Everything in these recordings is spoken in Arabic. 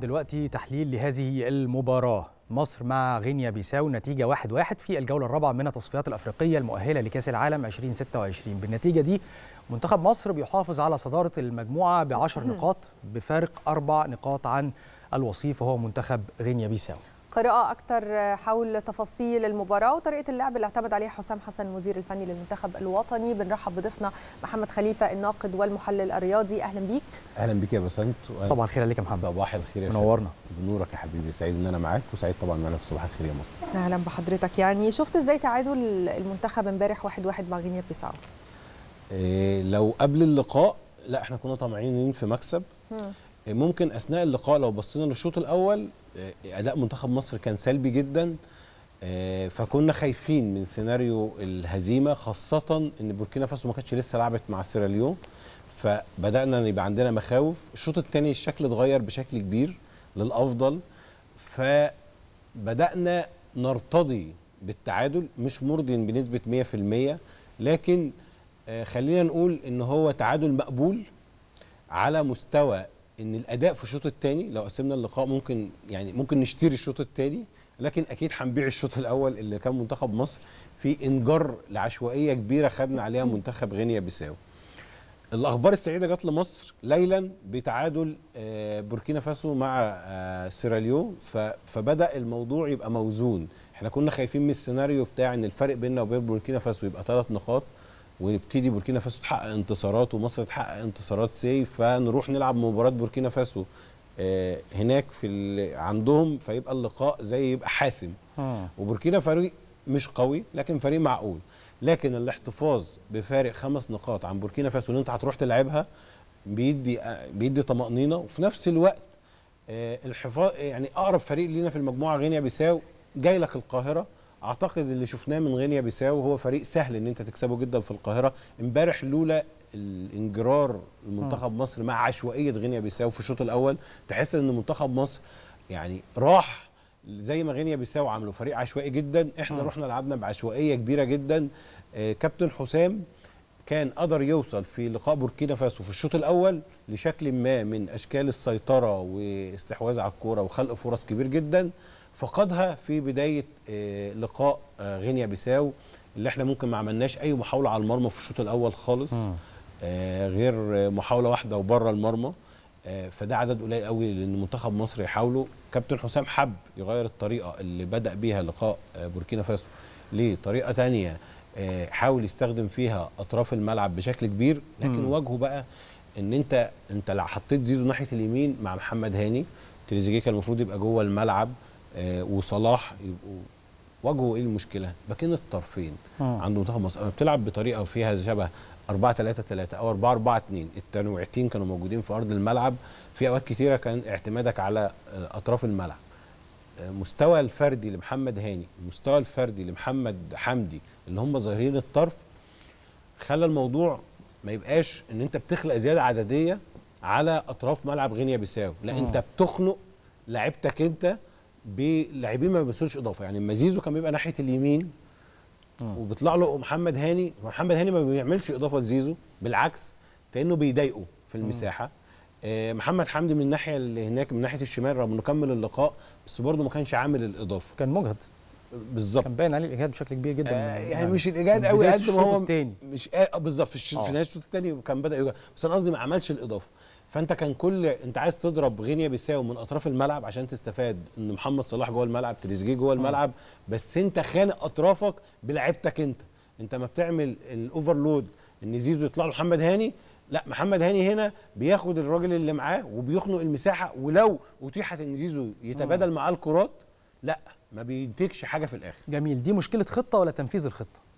دلوقتي تحليل لهذه المباراة. مصر مع غينيا بيساو نتيجة واحد واحد في الجولة الرابعة من التصفيات الأفريقية المؤهلة لكأس العالم 2026 بالنتيجة دي منتخب مصر بيحافظ على صدارة المجموعة بعشر نقاط بفارق أربع نقاط عن الوصيف وهو منتخب غينيا بيساو. قراءة أكثر حول تفاصيل المباراة وطريقة اللعب اللي اعتمد عليها حسام حسن المدير الفني للمنتخب الوطني. بنرحب بضيفنا محمد خليفة الناقد والمحلل الرياضي. أهلا بيك. أهلا بيك يا بسنت صباح الخير عليك يا محمد. صباح الخير يا منورنا. بنورك يا حبيبي. سعيد إن أنا معاك وسعيد طبعا معانا في صباح الخير يا مصر. أهلا بحضرتك. يعني شفت إزاي تعادل المنتخب امبارح واحد واحد مع غينيا بيساو؟ إيه لو قبل اللقاء لا إحنا كنا طمعانين في مكسب. ممكن أثناء اللقاء لو بصينا للشوط الأول إيه أداء منتخب مصر كان سلبي جدا إيه فكنا خايفين من سيناريو الهزيمة خاصة إن بوركينا فاسو ما كانتش لسه لعبت مع سيراليون فبدأنا يبقى عندنا مخاوف. الشوط الثاني الشكل اتغير بشكل كبير للأفضل. فبدأنا نرتضي بالتعادل مش مرضي بنسبة 100% لكن آه، خلينا نقول إن هو تعادل مقبول على مستوى إن الأداء في الشوط الثاني لو قسمنا اللقاء ممكن يعني ممكن نشتري الشوط الثاني لكن أكيد هنبيع الشوط الأول اللي كان منتخب مصر في إنجرار لعشوائية كبيرة خدنا عليها منتخب غينيا بيساو. الأخبار السعيدة جت لمصر ليلا بتعادل آه، بوركينا فاسو مع آه، سيراليون فبدأ الموضوع يبقى موزون. إحنا كنا خايفين من السيناريو بتاع إن الفرق بيننا وبين بوركينا فاسو يبقى ثلاث نقاط. ونبتدي بوركينا فاسو تحقق انتصارات ومصر تحقق انتصارات سي فنروح نلعب مباراة بوركينا فاسو. آه، هناك في ال- عندهم فيبقى اللقاء زي يبقى حاسم. وبوركينا فريق مش قوي لكن فريق معقول. لكن الاحتفاظ بفارق خمس نقاط عن بوركينا فاسو اللي انت هتروح تلعبها بيدي بيدي طمأنينة. وفي نفس الوقت آه، الحفاظ يعني أقرب فريق لينا في المجموعة غينيا بيساو جاي لك القاهرة. أعتقد اللي شفناه من غينيا بيساو هو فريق سهل إن أنت تكسبه جدا في القاهرة. امبارح لولا الانجرار المنتخب مصر مع عشوائية غينيا بيساو في الشوط الأول تحس إن منتخب مصر يعني راح زي ما غينيا بيساو عملوا فريق عشوائي جدا. إحنا رحنا لعبنا بعشوائية كبيرة جدا. آه، كابتن حسام كان قدر يوصل في لقاء بوركينا فاسو في الشوط الأول لشكل ما من أشكال السيطرة واستحواذ على الكورة وخلق فرص كبير جدا. فقدها في بداية آه، لقاء آه، غينيا بيساو اللي إحنا ممكن ما عملناش أي محاولة على المرمى في الشوط الأول خالص آه، غير محاولة واحدة وبره المرمى فده عدد قليل قوي لأن منتخب مصر يحاولوا. كابتن حسام حب يغير الطريقة اللي بدأ بيها لقاء بوركينا فاسو لطريقة تانية آه، حاول يستخدم فيها أطراف الملعب بشكل كبير لكن واجهه بقى إن أنت أنت لو حطيت زيزو ناحية اليمين مع محمد هاني تريزيجيه كان المفروض يبقى جوه الملعب وصلاح يبقوا واجهوا إيه المشكلة؟ باكين الطرفين. مم. عند منتخب مصر. أما بتلعب بطريقة فيها شبه 4 3 3 أو 4 4 2 التنويعتين كانوا موجودين في أرض الملعب. في أوقات كتيرة كان اعتمادك على آه، أطراف الملعب. آه، مستوى الفردي لمحمد هاني المستوى الفردي لمحمد حمدي اللي هم ظاهرين الطرف خلى الموضوع ما يبقاش إن أنت بتخلق زيادة عددية على أطراف ملعب غينيا بيساو. لا أنت بتخنق لعيبتك أنت بلاعبين ما بيمثلوش إضافة. يعني لما زيزو كان بيبقى ناحية اليمين وبيطلع له محمد هاني محمد هاني ما بيعملش إضافة لزيزو بالعكس كأنه بيضايقه في المساحة. آه، محمد حمدي من الناحيه اللي هناك من ناحية الشمال رغم إنه كمل اللقاء بس برضه ما كانش عامل الإضافة. كان مجهد. بالظبط. كان باين عليه الاجهاد بشكل كبير جدا. آه يعني مش الاجهاد قوي قد ما هو. مش آه بالظبط. في, الش- آه. في نهايه الشوط الثاني كان بدأ يجهد بس أنا قصدي ما عملش الإضافة. فأنت كان كل أنت عايز تضرب غينيا بيساو من أطراف الملعب عشان تستفاد. إن محمد صلاح جوه الملعب تريزيجيه جوه الملعب بس أنت خانق أطرافك بلعبتك أنت. أنت ما بتعمل الأوفرلود إن زيزو يطلع له محمد هاني لا محمد هاني هنا بياخد الراجل اللي معاه وبيخنق المساحة. ولو أتيحت إن زيزو يتبادل معاه الكرات لا. ما بينتجش حاجة في الآخر. جميل. دي مشكلة خطة ولا تنفيذ الخطة؟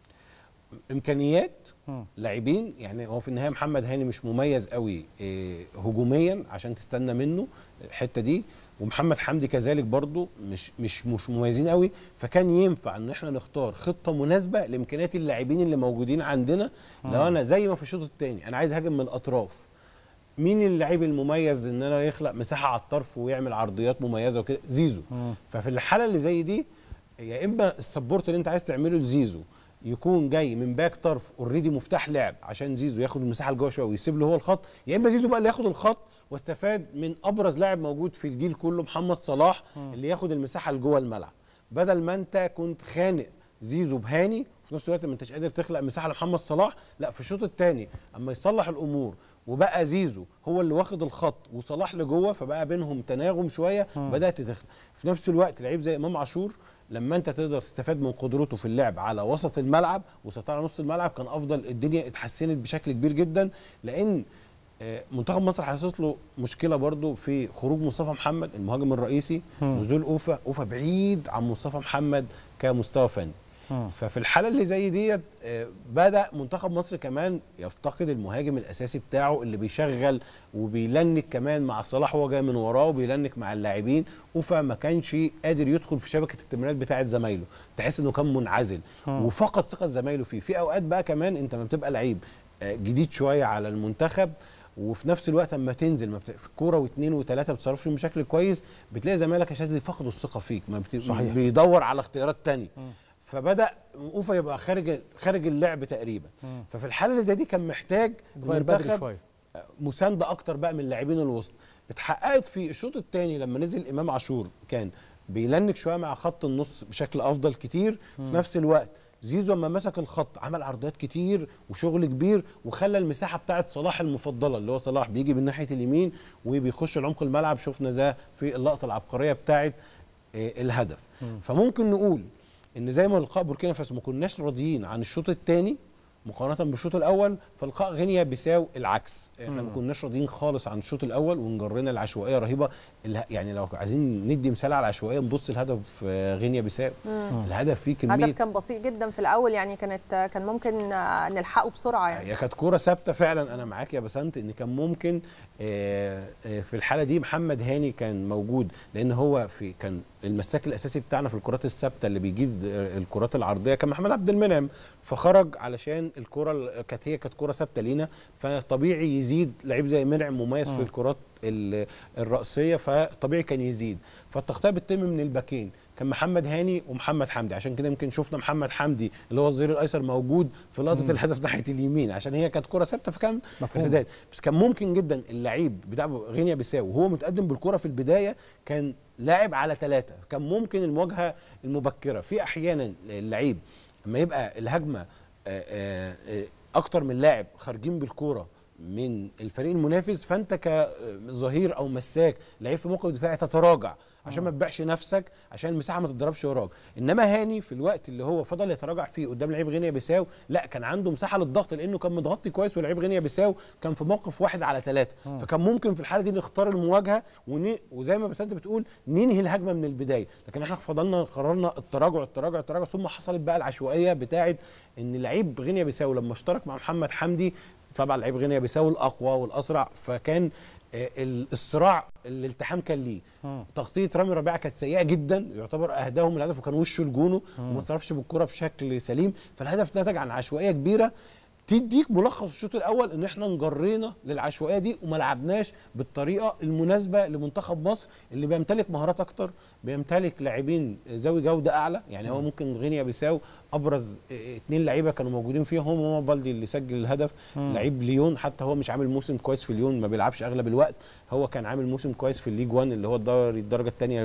إمكانيات. لاعبين يعني هو في النهاية محمد هاني مش مميز قوي إيه، هجوميا عشان تستنى منه الحتة دي ومحمد حمدي كذلك برضو مش مش مش مميزين قوي. فكان ينفع إن إحنا نختار خطة مناسبة لإمكانيات اللاعبين اللي موجودين عندنا. لو أنا زي ما في الشوط الثاني أنا عايز هاجم من الأطراف مين اللعيب المميز إن أنا يخلق مساحة على الطرف ويعمل عرضيات مميزة وكده؟ زيزو. ففي الحالة اللي زي دي يا إما ال support اللي أنت عايز تعمله لزيزو يكون جاي من back طرف already مفتاح لعب عشان زيزو ياخد المساحة لجوه شوية ويسيب له هو الخط يا إما زيزو بقى اللي ياخد الخط واستفاد من أبرز لاعب موجود في الجيل كله محمد صلاح اللي ياخد المساحة اللي جوه الملعب. بدل ما أنت كنت خانق زيزو بهاني وفي نفس الوقت ما أنتش قادر تخلق مساحة لمحمد صلاح لأ في الشوط الثاني أما يصلح الأمور وبقى زيزو هو اللي واخد الخط وصلاح لجوه فبقى بينهم تناغم شوية بدأت تخلق في نفس الوقت لعيب زي إمام عاشور لما أنت تقدر تستفاد من قدرته في اللعب على وسط الملعب وسيطرة على نص الملعب كان أفضل الدنيا اتحسنت بشكل كبير جدا. لأن آه، منتخب مصر حاسس له مشكلة برضو في خروج مصطفى محمد المهاجم الرئيسي نزول أوفا. أوفا بعيد عن مصطفى محمد كمستوى فني. ففي الحالة اللي زي ديت آه، بدأ منتخب مصر كمان يفتقد المهاجم الأساسي بتاعه اللي بيشغل وبيلنك كمان مع صلاح وهو جاي من وراه وبيلنك مع اللاعبين اوفا ما كانش قادر يدخل في شبكة التمريرات بتاعه زمايله. تحس إنه كان منعزل وفقد ثقة زمايله فيه. في أوقات بقى كمان أنت لما بتبقى لعيب آه، جديد شوية على المنتخب وفي نفس الوقت أما تنزل ما بت... في كورة واثنين وثلاثه ما بتصرفش بشكل كويس بتلاقي زمايلك يا شاذلي فقدوا الثقة فيك ما بت... صحيح. بيدور على اختيارات تانية. فبدأ أوفا يبقى خارج خارج اللعب تقريبا. ففي الحالة اللي زي دي كان محتاج المنتخب مساندة أكتر بقى من اللاعبين الوسط. اتحققت في الشوط الثاني لما نزل إمام عاشور كان بيلنك شوية مع خط النص بشكل أفضل كتير. في نفس الوقت زيزو لما مسك الخط عمل عرضيات كتير وشغل كبير وخلى المساحة بتاعت صلاح المفضلة اللي هو صلاح بيجي من ناحية اليمين وبيخش لعمق الملعب. شفنا ده في اللقطة العبقرية بتاعت آه، الهدف. فممكن نقول إن زي ما لقاء بوركينا فاسو ما كناش راضيين عن الشوط الثاني مقارنة بالشوط الأول فلقاء غينيا بيساو العكس. إحنا ما كناش راضيين خالص عن الشوط الأول وانجرينا العشوائية رهيبة. اله- يعني لو عايزين ندي مثال على العشوائية نبص الهدف في غينيا بيساو الهدف فيه كمية هدف كان بطيء جدا في الأول يعني كانت كان ممكن آه، نلحقه بسرعة يعني. هي كانت كورة ثابتة فعلا. أنا معاك يا بسنت إن كان ممكن آه، آه، في الحالة دي محمد هاني كان موجود لأن هو في كان المساك الأساسي بتاعنا في الكرات الثابتة اللي بيجيد آه، الكرات العرضية كان محمد عبد المنعم. فخرج علشان الكرة ال- كانت هي كانت كوره ثابتة لينا فطبيعي يزيد لعيب زي منعم مميز في الكرات ال- الرأسية فطبيعي كان يزيد. فالتغطية بتتم من الباكين. كان محمد هاني ومحمد حمدي. عشان كده يمكن شفنا محمد حمدي اللي هو الظهير الأيسر موجود في لقطة الهدف ناحية اليمين. عشان هي كانت كرة ثابتة فكان. ارتداد بس كان ممكن جدا اللعيب بتاع غينيا بيساو وهو متقدم بالكرة في البداية كان لاعب على ثلاثة. كان ممكن المواجهة المبكرة. في أحيانا اللعيب لما يبقى الهجمة آه، آه، آه، أكتر من لاعب خارجين بالكوره من الفريق المنافس فأنت كظهير أو مساك لعيب في موقف دفاعي تتراجع عشان ما تبيعش نفسك عشان المساحة ما تتضربش وراك. إنما هاني في الوقت اللي هو فضل يتراجع فيه قدام لعيب غينيا بيساو لا كان عنده مساحة للضغط لأنه كان متغطي كويس ولعيب غينيا بيساو كان في موقف واحد على ثلاثة فكان ممكن في الحالة دي نختار المواجهة ون... وزي ما بس أنت بتقول ننهي الهجمة من البداية. لكن إحنا فضلنا قررنا التراجع التراجع التراجع ثم حصلت بقى العشوائية بتاعه إن لعيب غينيا بيساو لما اشترك مع محمد حمدي طبعا لعيب غينيا بيساو الأقوى والأسرع فكان آه، ال- الصراع الالتحام كان ليه. تغطية رامي ربيعة كانت سيئة جدا يعتبر أهداهم الهدف وكان وشه لجونه وما صرفش بالكره بشكل سليم. فالهدف نتج عن عشوائية كبيرة. تديك ملخص الشوط الأول إن إحنا انجرينا للعشوائية دي وما لعبناش بالطريقة المناسبة لمنتخب مصر اللي بيمتلك مهارات أكتر بيمتلك لاعبين ذوي جودة أعلى. يعني هو ممكن غينيا بيساو أبرز اتنين لعيبة كانوا موجودين فيهم هم هو بالدي اللي سجل الهدف لعيب ليون حتى هو مش عامل موسم كويس في ليون ما بيلعبش أغلب الوقت هو كان عامل موسم كويس في الليج 1 اللي هو الدوري الدرجة الثانية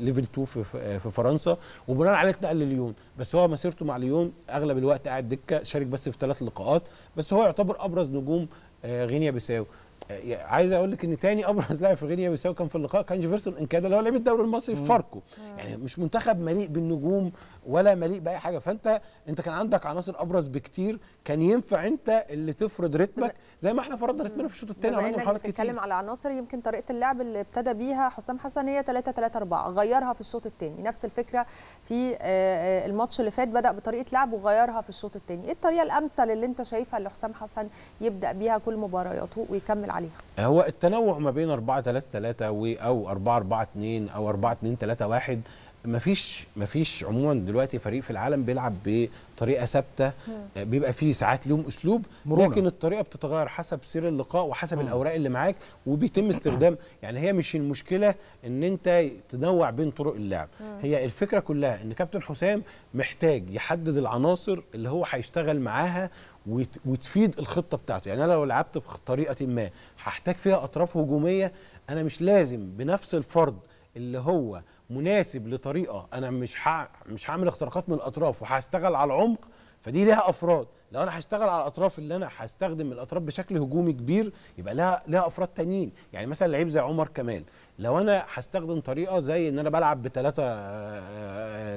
level 2 في في فرنسا وبناء عليه اتنقل لليون. بس هو مسيرته مع ليون أغلب الوقت قاعد دكة شارك بس في ثلاث لقاءات بس هو يعتبر أبرز نجوم آه، غينيا بيساو. آه، عايز أقول لك إن تاني أبرز لاعب في غينيا بيساو كان في اللقاء كان جيفرسون إنكادا اللي هو لعيب الدوري المصري في فاركو. يعني مش منتخب مليء بالنجوم ولا مليء بأي حاجة. فأنت أنت كان عندك عناصر أبرز بكتير كان ينفع أنت اللي تفرض رتمك. زي ما إحنا فرضنا رتمنا في الشوط الثاني وعملنا محاولات كتير. بتتكلم على عناصر يمكن طريقة اللعب اللي ابتدى بيها حسام حسن هي 3 3 4 غيرها في الشوط الثاني نفس الفكرة في آه، آه، الماتش اللي فات بدأ بطريقة لعب وغيرها في الشوط الثاني إيه الطريقة الأمثل اللي أنت شايفها اللي حسام حسن يبدأ بيها كل مبارياته ويكمل عليها؟ هو التنوع ما بين 4 3 3 و أو 4 4 2 أو 4 2 3 1 مفيش مفيش عموما دلوقتي فريق في العالم بيلعب بطريقة ثابتة بيبقى فيه ساعات لهم أسلوب مرونة. لكن الطريقة بتتغير حسب سير اللقاء وحسب الأوراق اللي معاك وبيتم استخدام. يعني هي مش المشكلة إن أنت تنوع بين طرق اللعب. هي الفكرة كلها إن كابتن حسام محتاج يحدد العناصر اللي هو هيشتغل معاها وت- وتفيد الخطة بتاعته. يعني أنا لو لعبت بطريقه ما هحتاج فيها أطراف هجومية أنا مش لازم بنفس الفرد اللي هو مناسب لطريقة أنا مش ح... مش هعمل اختراقات من الأطراف وهشتغل على العمق فدي ليها أفراد. لو أنا هشتغل على الأطراف اللي أنا هستخدم الأطراف بشكل هجومي كبير يبقى لها لها أفراد تانيين. يعني مثلا لعيب زي عمر كمال. لو أنا هستخدم طريقة زي إن أنا بلعب بثلاثه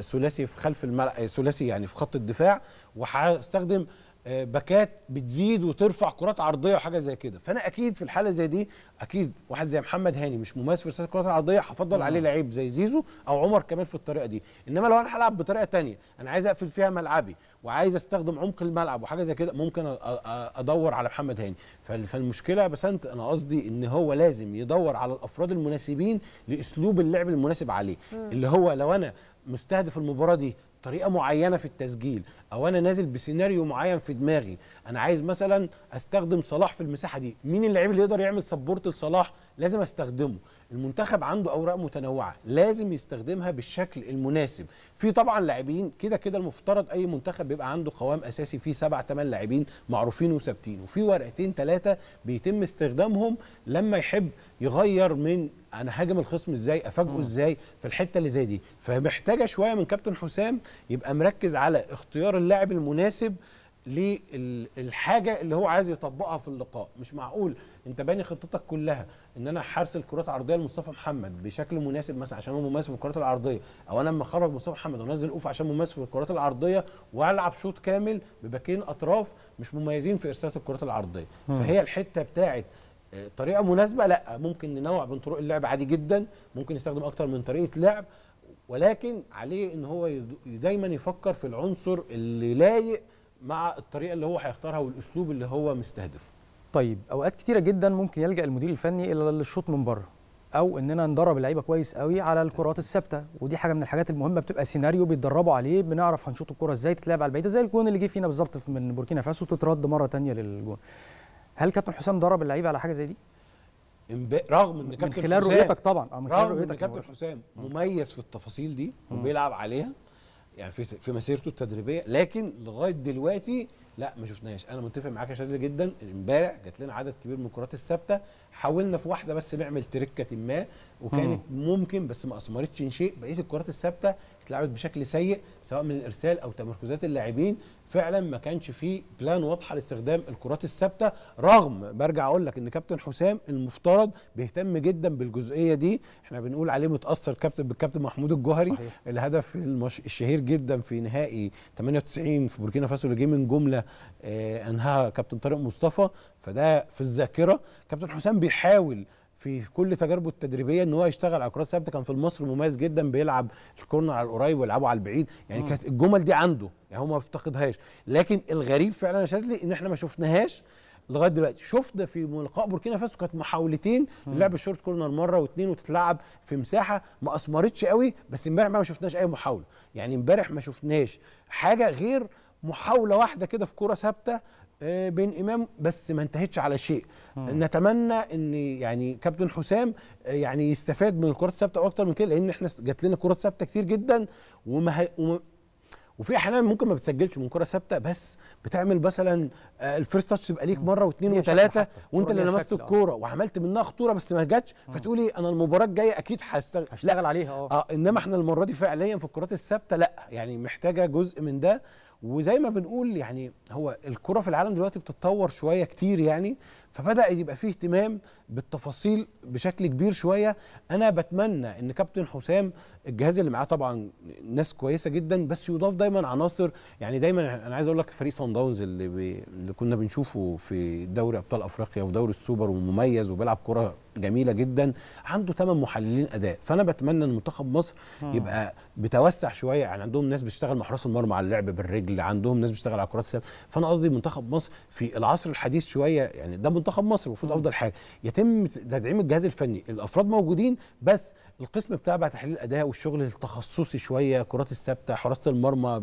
ثلاثي في خلف الملعب ثلاثي يعني في خط الدفاع وهستخدم آه، باكات بتزيد وترفع كرات عرضية وحاجة زي كده. فأنا أكيد في الحالة زي دي أكيد واحد زي محمد هاني مش مميز في رسالة الكرات العرضيه هفضل عليه لعيب زي زيزو أو عمر كمال في الطريقة دي. إنما لو أنا هلعب بطريقة تانية أنا عايز أقفل فيها ملعبي وعايز أستخدم عمق الملعب وحاجة زي كده ممكن أدور على محمد هاني. فال- فالمشكلة بس انت أنا قصدي إن هو لازم يدور على الأفراد المناسبين لأسلوب اللعب المناسب عليه. اللي هو لو أنا مستهدف المباراة دي طريقة معينة في التسجيل أو أنا نازل بسيناريو معين في دماغي أنا عايز مثلا أستخدم صلاح في المساحة دي مين اللعيب اللي يقدر يعمل سبورت لصلاح لازم أستخدمه. المنتخب عنده أوراق متنوعة لازم يستخدمها بالشكل المناسب. في طبعا لاعبين كده كده المفترض أي منتخب بيبقى عنده قوام أساسي فيه سبع ثمان لاعبين معروفين وثابتين وفي ورقتين ثلاثة بيتم استخدامهم لما يحب يغير من أنا هاجم الخصم إزاي أفاجئه إزاي في الحتة اللي زي دي. فمحتاجة شوية من كابتن حسام يبقى مركز على اختيار اللاعب المناسب للحاجة اللي هو عايز يطبقها في اللقاء. مش معقول. انت باني خطتك كلها ان أنا هرسل كرات عرضيه لمصطفى محمد بشكل مناسب مثلا عشان هو مميز في الكرات العرضية أو أنا لما اخرج مصطفى محمد وانزل اوف عشان مميز في الكرات العرضية والعب شوط كامل بباكين اطراف مش مميزين في ارسالات الكرات العرضية. فهي الحتة بتاعت آه، طريقة مناسبة لا ممكن ننوع بين طرق اللعب عادي جدا ممكن يستخدم أكتر من طريقة لعب ولكن عليه إن هو دايما يفكر في العنصر اللي لايق مع الطريقة اللي هو هيختارها والأسلوب اللي هو مستهدفه. طيب أوقات كتيرة جدا ممكن يلجأ المدير الفني إلى الشوط من بره أو إننا ندرب اللعيبة كويس قوي على الكرات الثابتة ودي حاجة من الحاجات المهمة بتبقى سيناريو بيتدربوا عليه بنعرف هنشوط الكرة إزاي تتلعب على البعيدة زي الجون اللي جه فينا بالظبط من بوركينا فاسو تترد مرة تانية للجون. هل كابتن حسام درب اللعيبة على حاجة زي دي؟ رغم إن من كابتن خلال حسام رؤيتك طبعا من خلال رغم إن رؤيتك كابتن حسام مميز في التفاصيل دي وبيلعب عليها يعني في مسيرته التدريبية لكن لغاية دلوقتي لا ما شفناش. أنا متفق معاك يا شاذلي جدا. إمبارح جات لنا عدد كبير من الكرات الثابتة. حاولنا في واحدة بس نعمل تركه ما وكانت ممكن بس ما أثمرتش شيء. بقية الكرات الثابتة اتلعبت بشكل سيء سواء من الإرسال أو تمركزات اللاعبين. فعلا ما كانش فيه بلان واضحة لاستخدام الكرات الثابتة. رغم برجع أقول لك إن كابتن حسام المفترض بيهتم جدا بالجزئية دي. إحنا بنقول عليه متأثر كابتن بالكابتن محمود الجوهري. صحيح. الهدف المش... الشهير جدا في نهائي 98 في بوركينا فاسو اللي جه من جملة آه أنهاها كابتن طارق مصطفى فده في الذاكرة. كابتن حسام بيحاول في كل تجاربه التدريبية إن هو يشتغل على كرات ثابته كان في المصري مميز جدا بيلعب الكورنر على القريب ويلعبه على البعيد. يعني كانت الجمل دي عنده يعني هو ما افتقدهاش. لكن الغريب فعلا يا شاذلي إن إحنا ما شفناهاش لغاية دلوقتي. شفنا في لقاء بوركينا فاسو كانت محاولتين للعب ال short corner مرة واثنين وتتلعب في مساحة ما أثمرتش قوي بس امبارح ما شفناش أي محاولة. يعني امبارح ما شفناش حاجة غير محاولة واحدة كده في كره ثابتة آه، بين إمام بس ما انتهتش على شيء. نتمنى إن يعني كابتن حسام آه، يعني يستفاد من الكرات الثابتة أكتر من كده لأن إحنا جات لنا كرات ثابتة كتير جدا وما هي- وما وفي أحيانا ممكن ما بتسجلش من كرة ثابتة بس بتعمل مثلا آه، الفيرست تاتش تبقى ليك مرة واثنين وثلاثة. وأنت اللي لمست. الكورة وعملت منها خطورة بس ما جاتش فتقولي أنا المباراة الجاية أكيد هشتغل هشتغل عليها آه إنما إحنا المرة دي فعليا في الكرات الثابتة لا يعني محتاجة جزء من ده. وزي ما بنقول يعني هو الكرة في العالم دلوقتي بتتطور شوية كتير يعني فبدأ يبقى فيه اهتمام بالتفاصيل بشكل كبير شوية. أنا بتمنى إن كابتن حسام الجهاز اللي معاه طبعا ناس كويسة جدا بس يضاف دايما عناصر. يعني دايما أنا عايز أقول لك فريق صن داونز اللي, اللي كنا بنشوفه في دوري أبطال أفريقيا وفي دوري السوبر ومميز وبيلعب كرة جميلة جدا عنده ثمان محللين أداء. فأنا بتمنى إن منتخب مصر يبقى بتوسع شوية. يعني عندهم ناس بتشتغل مع حراس المرمى على اللعب بالرجل عندهم ناس بتشتغل على كرات السلة. فأنا قصدي منتخب مصر في العصر الحديث شوية يعني ده منتخب مصر المفروض أفضل حاجة. يتم تدعيم الجهاز الفني الأفراد موجودين بس القسم بتاع بقى تحليل الاداء والشغل التخصصي شوية كرات الثابتة حراسة المرمى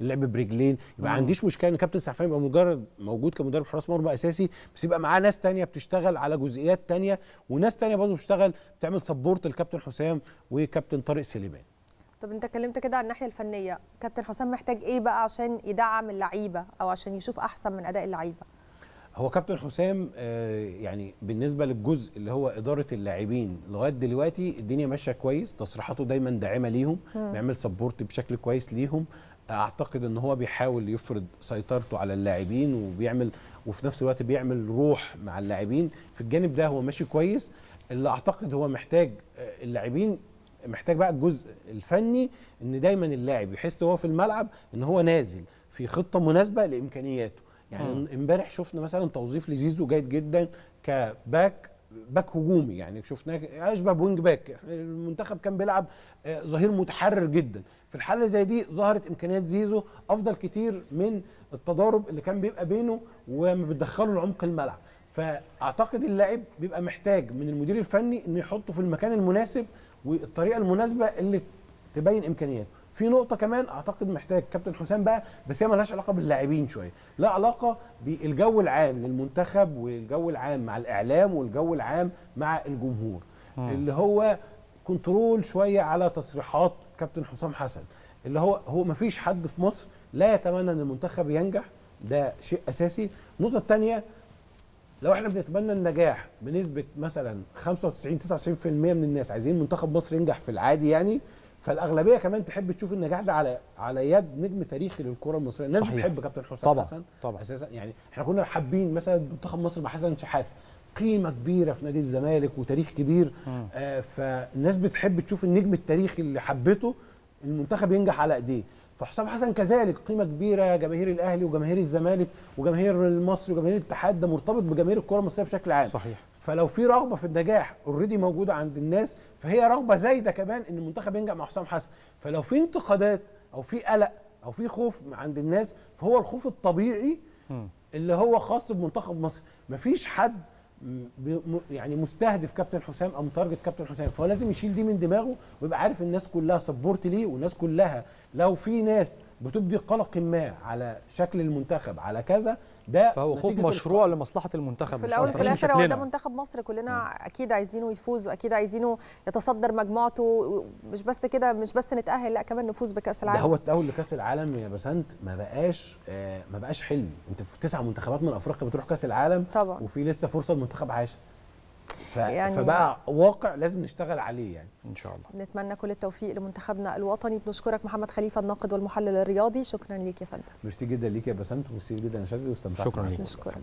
باللعب برجلين. يبقى ما عنديش مشكلة إن كابتن سعفان يبقى مجرد موجود كمدرب حراس مرمى أساسي بس يبقى معاه ناس تانية بتشتغل على جزئيات تانية وناس تانية برضه بتشتغل بتعمل سبورت لكابتن حسام وكابتن طارق سليمان. طب أنت اتكلمت كده عن الناحية الفنية كابتن حسام محتاج إيه بقى عشان يدعم اللعيبة أو عشان يشوف أحسن من أداء اللعيبة؟ هو كابتن حسام آه، يعني بالنسبة للجزء اللي هو إدارة اللاعبين لغاية دلوقتي الدنيا ماشية كويس تصريحاته دايما داعمة ليهم بيعمل سبورت بشكل كويس ليهم. أعتقد إن هو بيحاول يفرض سيطرته على اللاعبين وبيعمل وفي نفس الوقت بيعمل روح مع اللاعبين. في الجانب ده هو ماشي كويس. اللي أعتقد هو محتاج آه، اللاعبين محتاج بقى الجزء الفني إن دايما اللاعب يحس وهو في الملعب إن هو نازل في خطة مناسبة لإمكانياته. يعني امبارح شفنا مثلا توظيف لزيزو جيد جدا ك back back هجومي يعني شفناه اشبه ب wing back المنتخب كان بيلعب آه، ظهير متحرر جدا. في الحالة زي دي ظهرت إمكانيات زيزو أفضل كتير من التضارب اللي كان بيبقى بينه وما بتدخله لعمق الملعب. فأعتقد اللاعب بيبقى محتاج من المدير الفني إنه يحطه في المكان المناسب والطريقة المناسبة اللي تبين إمكانياته. في نقطة كمان أعتقد محتاج كابتن حسام بقى بس هي مالهاش علاقة باللاعبين شوية. لا علاقة بالجو العام للمنتخب والجو العام مع الإعلام والجو العام مع الجمهور. اللي هو كنترول شوية على تصريحات كابتن حسام حسن. اللي هو هو ما فيش حد في مصر لا يتمنى إن المنتخب ينجح. ده شيء أساسي. النقطة الثانية لو إحنا بنتمنى النجاح بنسبة مثلا 95 99% من الناس عايزين منتخب مصر ينجح في العادي يعني فالأغلبية كمان تحب تشوف النجاح ده على على يد نجم تاريخي للكرة المصرية. الناس صحيح. بتحب كابتن حسام طبعاً، حسن طبعاً. أساسا. يعني إحنا كنا حابين مثلا منتخب مصر مع حسن شحاته قيمة كبيرة في نادي الزمالك وتاريخ كبير. آه فالناس بتحب تشوف النجم التاريخي اللي حبته المنتخب ينجح على إيديه. فحسام حسن كذلك قيمة كبيرة. جماهير الأهلي وجماهير الزمالك وجماهير المصري وجماهير الاتحاد ده مرتبط بجماهير الكرة المصرية بشكل عام. صحيح. فلو في رغبة في النجاح اوريدي موجودة عند الناس فهي رغبة زايدة كمان إن المنتخب ينجح مع حسام حسن. فلو في انتقادات أو في قلق أو في خوف عند الناس فهو الخوف الطبيعي اللي هو خاص بمنتخب مصر. مفيش حد يعني مستهدف كابتن حسام أو متارجت كابتن حسام. فهو لازم يشيل دي من دماغه ويبقى عارف الناس كلها سبورت ليه والناس كلها لو في ناس بتبدي قلق ما على شكل المنتخب على كذا ده فهو خوف مشروع لمصلحة المنتخب في الأول. وفي الآخر هو ده. منتخب مصر كلنا أكيد عايزينه يفوز وأكيد عايزينه يتصدر مجموعته مش بس كده مش بس نتأهل لأ كمان نفوز بكأس ده العالم هو التأهل لكأس العالم يا بسنت ما بقاش آه ما بقاش حلم أنت في تسع منتخبات من أفريقيا بتروح كأس العالم طبعا. وفي لسه فرصة لمنتخب عاشر ف... يعني- فبقى واقع لازم نشتغل عليه يعني. إن شاء الله. نتمنى كل التوفيق لمنتخبنا الوطني. بنشكرك محمد خليفة الناقد والمحلل الرياضي. شكرا ليك يا فندم. ميرسي جدا ليك يا بسنت. وميرسي جدا يا شاذلي. واستمتعت شكراً. ليك. نشكرك.